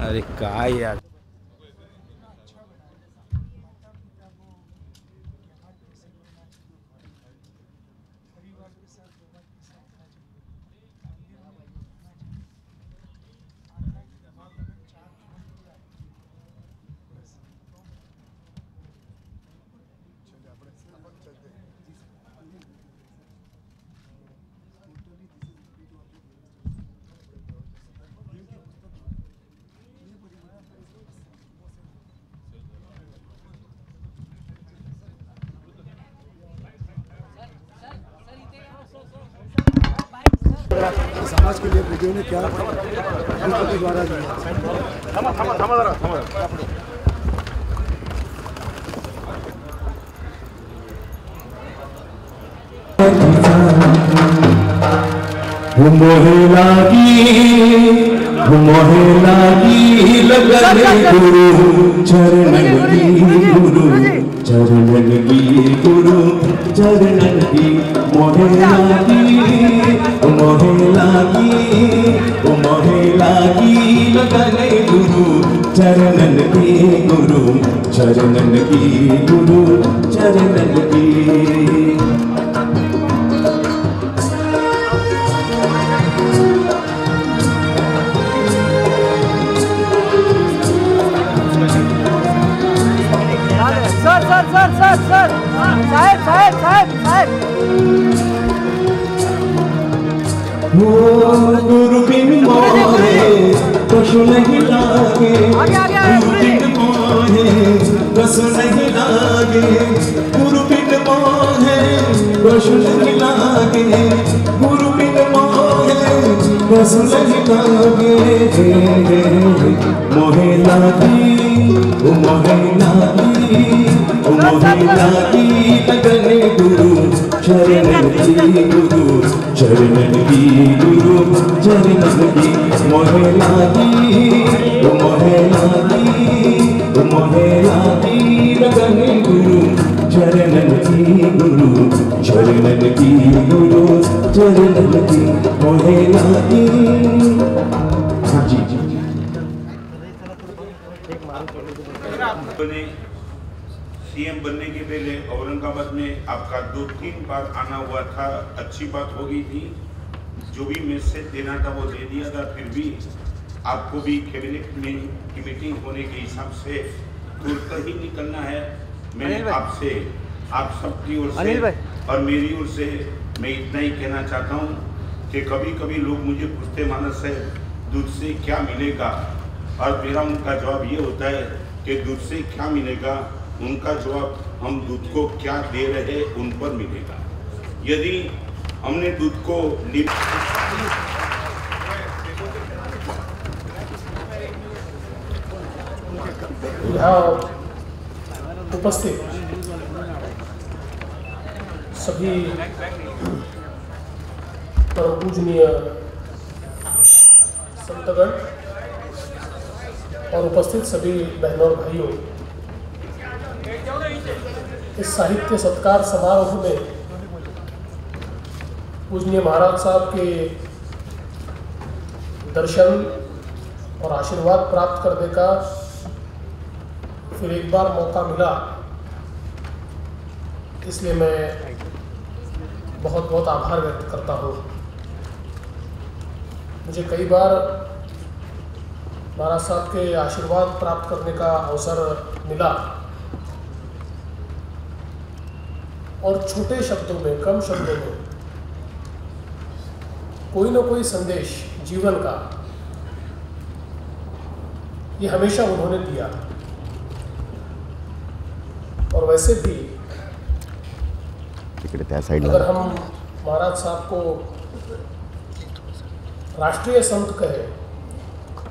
अरे का यार। समाज के लिए वीडियो ने क्या द्वारा दिया वो लागी वो लागी लगने गुरु चरणन की गुरु चरणन की गुरु चरणन की मोहे लागी गुरु चरणन की गुरु चरणन की गुरु चरणन की। वो गुरु बिन मोहे पशु नहीं लागे गुरु बिन मोहे पशु नहीं लागे गुरु बिन मोहे पशु नहीं लागे गुरु बिन मोहे पशु नहीं लागे मोहे लागी मोहे लागी मोहे लागी लगने गुरु चरणन की गुरु चरणन की गुरु चरणन की मोहे लागी ओ मोहे लागी ओ मोहे लागी लगने गुरु चरणन की गुरु चरणन की गुरु चरणन की मोहे लागी हाँ जी जी सीएम बनने के पहले औरंगाबाद में आपका दो तीन बार आना हुआ था अच्छी बात हो गई थी। जो भी मैसेज देना था वो दे दिया था फिर भी आपको भी कैबिनेट में की मीटिंग होने के हिसाब से तुरंत ही निकलना है। मैं आपसे आप सबकी ओर से और मेरी ओर से मैं इतना ही कहना चाहता हूँ कि कभी कभी लोग मुझे पूछते मानस है दूध से क्या मिलेगा? और मेरा उनका जवाब ये होता है कि दूध से क्या मिलेगा? उनका जवाब, हम दूध को क्या दे रहे उन पर मिलेगा। यदि हमने दूध को उपस्थित सभी पूजनीय संतगण और उपस्थित सभी बहनों और भाइयों इस साहित्य सत्कार समारोह में पूजनीय महाराज साहब के दर्शन और आशीर्वाद प्राप्त करने का फिर एक बार मौका मिला। इसलिए मैं बहुत बहुत आभार व्यक्त करता हूँ। मुझे कई बार महाराज साहब के आशीर्वाद प्राप्त करने का अवसर मिला। और छोटे शब्दों में कम शब्दों में। कोई ना कोई संदेश जीवन का ये हमेशा उन्होंने दिया। और वैसे भी अगर हम महाराज साहब को राष्ट्रीय संत कहे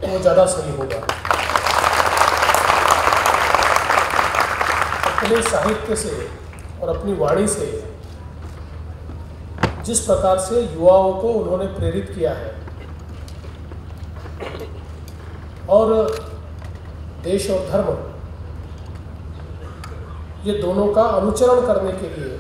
तो वो ज़्यादा सही होगा। अपने साहित्य से और अपनी वाणी से, जिस प्रकार से युवाओं को उन्होंने प्रेरित किया है। और देश और धर्म, ये दोनों का अनुचरण करने के लिए